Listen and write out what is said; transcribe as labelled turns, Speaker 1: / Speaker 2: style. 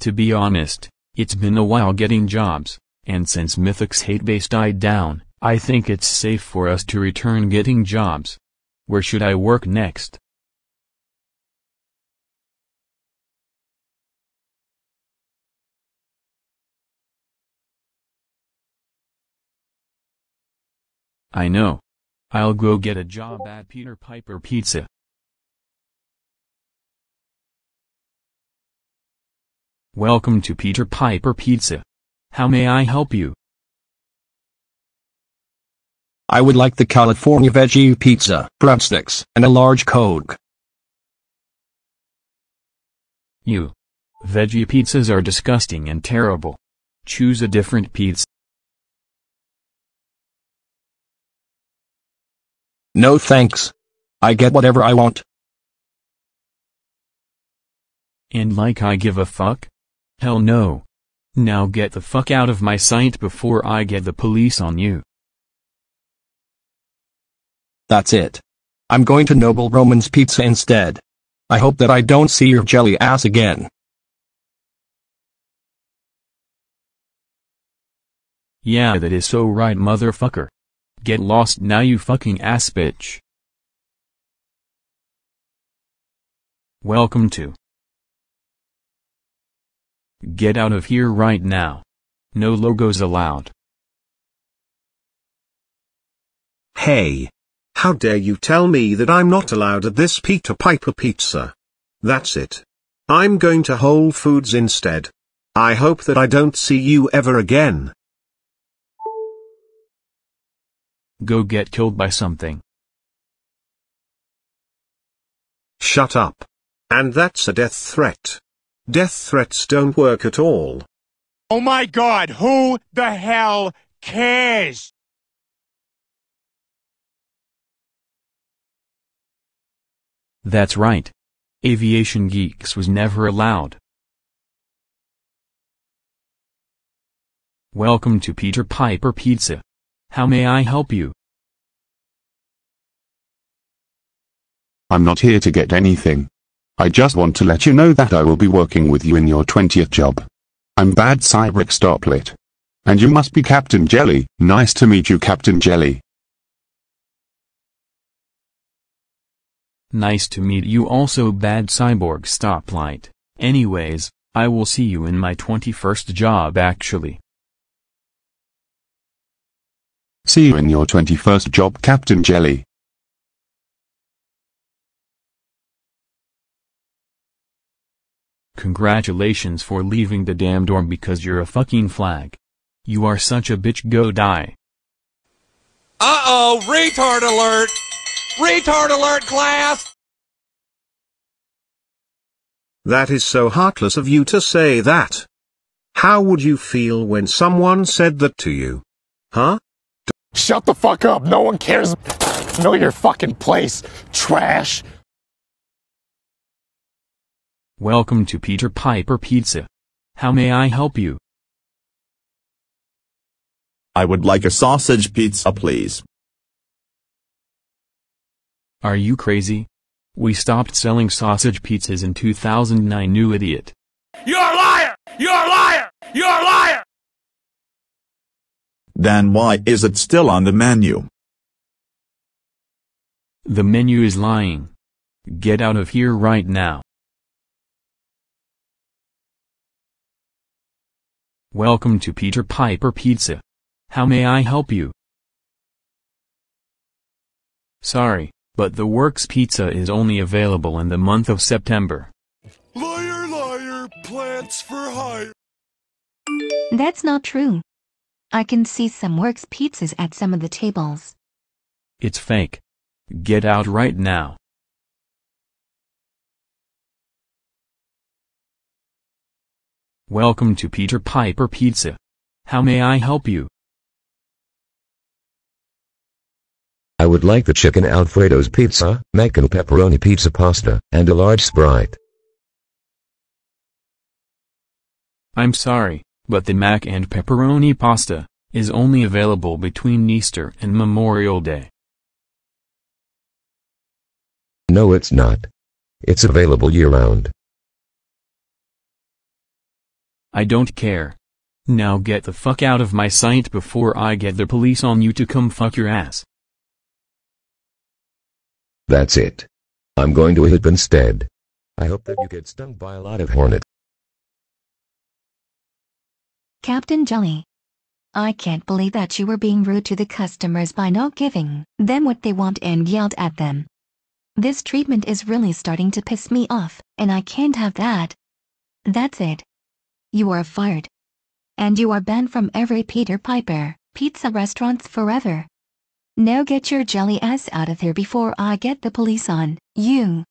Speaker 1: To be honest, it's been a while getting jobs, and since Mythic's hate base died down, I think it's safe for us to return getting jobs. Where should I work next? I know. I'll go get a job at Peter Piper Pizza. Welcome to Peter Piper Pizza. How may I help you?
Speaker 2: I would like the California veggie pizza, breadsticks, and a large Coke.
Speaker 1: You. Veggie pizzas are disgusting and terrible. Choose a different pizza.
Speaker 2: No thanks. I get whatever I want.
Speaker 1: And like I give a fuck? Hell no. Now get the fuck out of my sight before I get the police on you.
Speaker 2: That's it. I'm going to Noble Roman's Pizza instead. I hope that I don't see your jelly ass again.
Speaker 1: Yeah that is so right motherfucker. Get lost now you fucking ass bitch. Welcome to. Get out of here right now. No logos allowed.
Speaker 3: Hey. How dare you tell me that I'm not allowed at this Peter Piper Pizza? That's it. I'm going to Whole Foods instead. I hope that I don't see you ever again.
Speaker 1: Go get killed by something.
Speaker 3: Shut up. And that's a death threat. Death threats don't work at all.
Speaker 4: Oh my god, who the hell cares?
Speaker 1: That's right. Aviation Geeks was never allowed. Welcome to Peter Piper Pizza. How may I help you?
Speaker 5: I'm not here to get anything. I just want to let you know that I will be working with you in your 20th job. I'm Bad Cyborg Stoplight. And you must be Captain Jelly. Nice to meet you Captain Jelly.
Speaker 1: Nice to meet you also Bad Cyborg Stoplight. Anyways, I will see you in my 21st job actually.
Speaker 5: See you in your 21st job Captain Jelly.
Speaker 1: Congratulations for leaving the damn dorm because you're a fucking flag. You are such a bitch go die.
Speaker 6: Uh-oh, retard alert! Retard alert, class!
Speaker 3: That is so heartless of you to say that. How would you feel when someone said that to you? Huh?
Speaker 4: Shut the fuck up, no one cares. Know your fucking place, trash.
Speaker 1: Welcome to Peter Piper Pizza. How may I help you?
Speaker 7: I would like a sausage pizza please.
Speaker 1: Are you crazy? We stopped selling sausage pizzas in 2009 new idiot.
Speaker 6: You're a liar! You're a liar! You're a liar!
Speaker 7: Then why is it still on the menu?
Speaker 1: The menu is lying. Get out of here right now. Welcome to Peter Piper Pizza. How may I help you? Sorry, but the Works Pizza is only available in the month of September.
Speaker 6: Liar, liar, plants for hire.
Speaker 8: That's not true. I can see some Works pizzas at some of the tables.
Speaker 1: It's fake. Get out right now. Welcome to Peter Piper Pizza. How may I help you?
Speaker 9: I would like the chicken Alfredo's pizza, mac and pepperoni pizza pasta, and a large Sprite.
Speaker 1: I'm sorry, but the mac and pepperoni pasta is only available between Easter and Memorial Day.
Speaker 9: No it's not. It's available year-round.
Speaker 1: I don't care. Now get the fuck out of my sight before I get the police on you to come fuck your ass.
Speaker 9: That's it. I'm going to hip instead. I hope that you get stung by a lot of hornets.
Speaker 8: Captain Jelly. I can't believe that you were being rude to the customers by not giving them what they want and yelled at them. This treatment is really starting to piss me off, and I can't have that. That's it. You are fired. And you are banned from every Peter Piper pizza restaurants forever. Now get your jelly ass out of here before I get the police on you.